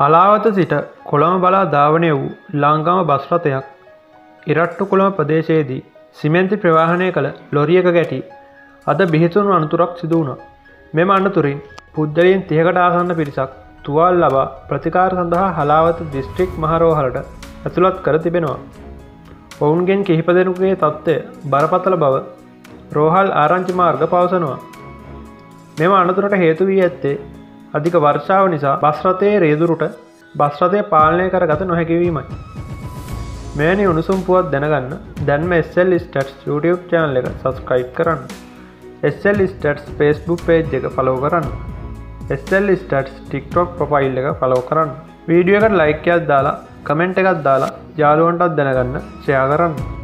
හලාවත සිට කොළඹ බලා ධාවනය වූ ලාංගම බස්රථයක් ඉරට්ටු කොළඹ ප්‍රදේශයේදී සිමෙන්ති ප්‍රවාහනය කළ ලොරියක ගැටි අද බිහිතුුණු අනතුරක් සිදුවුණ මෙම අන්නතුරින් පුද්ගලයෙන් තියකට ආසන්න පිරිසක් තුවල් ලබා ප්‍රතිකාර සඳහා හලාවත දිස්ත්‍රික් මහරෝහලට ඇතුළත් කර තිබෙනවා. ඔවුන්ගෙන් කිහිප දෙනුගේ තත්ත්වය බරපතල බව රෝහල් ආරංචි මාර්ග පවසනවා. මෙම අනතුරට හේතු වී ඇත්තේ අධික වර්ෂාව නිසා බස්රතයේ රේදුරුට බස්රතය පාලනය කර ගත නොහැකිවීමයි. මෙනි උණුසුම් පුවත් දැනගන්න දැන්ම ස්ල් ස්ටට් YouTube චානල එක සස්ක්‍රයිබ් කරන්න. ස්ල් ස්ටට් ෆස්බුක් පේජ් එක ෆලෝ කරන්න. ස්ල් ස්ටට් ටික්ටොක් ප්‍රොෆයිල් එක ෆලෝ කරන්න. වීඩියෝ එකට ලයිකයක් දාලා කමෙන්ට් එකත් දාලා යාලුවන්ටත් දැනගන්න ෂයා කරන්න.